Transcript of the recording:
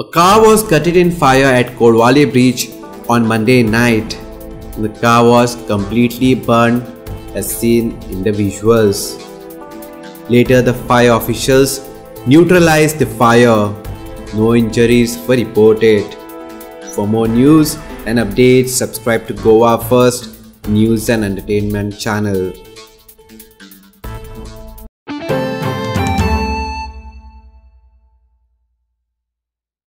A car was gutted in fire at Colvale Bridge on Monday night. The car was completely burned as seen in the visuals. Later, the fire officials neutralized the fire. No injuries were reported. For more news and updates, subscribe to Goa First News and Entertainment channel.